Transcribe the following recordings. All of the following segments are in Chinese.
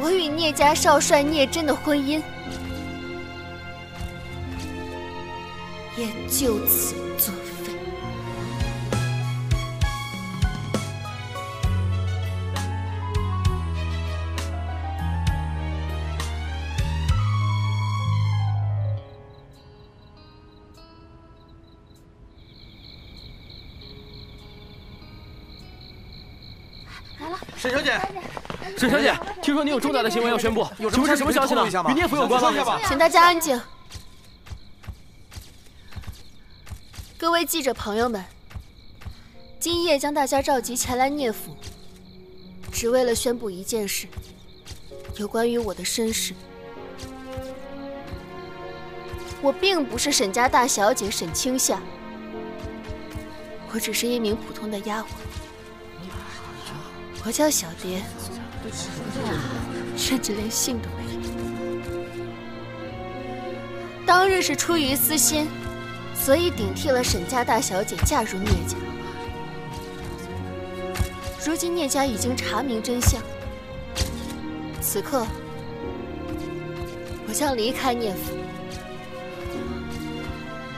我与聂家少帅聂真的婚姻，也就此作废。来了，沈小姐，沈小姐，听说你有重大的新闻要宣布，有请问是什么消息呢？与聂府有关吗？请大家安静。各位记者朋友们，今夜将大家召集前来聂府，只为了宣布一件事，有关于我的身世。我并不是沈家大小姐沈清夏，我只是一名普通的丫鬟。我叫小蝶，甚至连姓都没有。当日是出于私心，所以顶替了沈家大小姐嫁入聂家。如今聂家已经查明真相，此刻我将离开聂府。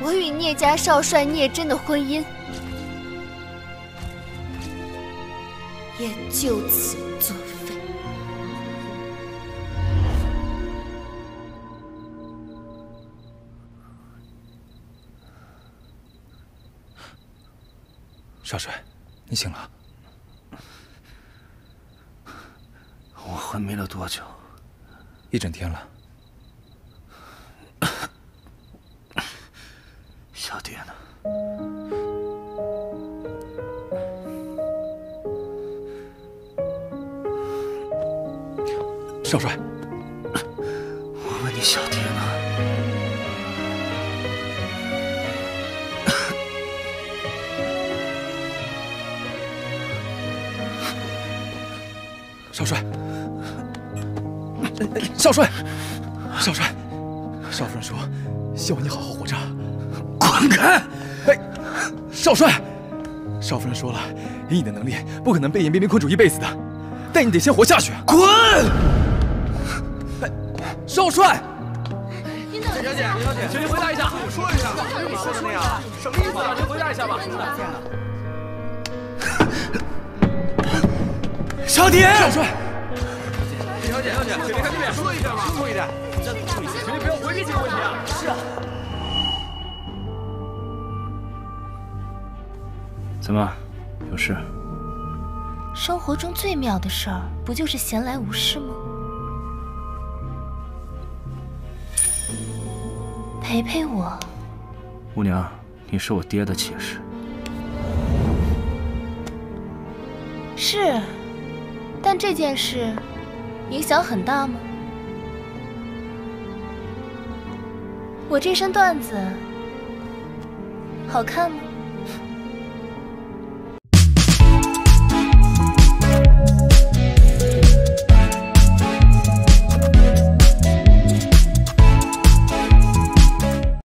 我与聂家少帅聂真的婚姻，也就此作废。少帅，你醒了。我昏迷了多久？一整天了。小蝶呢？少帅，我问你，小蝶呢？少帅，少帅，少帅，少夫人说，希望你好好活着。滚开！哎，少帅，少夫人说了，以你的能力，不可能被严冰冰困住一辈子的，但你得先活下去。滚！哎，少帅，沈小姐，沈小姐，请您回答一下。我说一下，你说的那样，什么意思啊？您回答一下吧。小蝶，少帅，沈小姐，沈小姐，请您看这边，说一下吧，清楚一点。请您不要回避这个问题啊。是啊。怎么，有事？生活中最妙的事儿，不就是闲来无事吗？陪陪我。姑娘，你是我爹的妾室。是，但这件事影响很大吗？我这身缎子好看吗？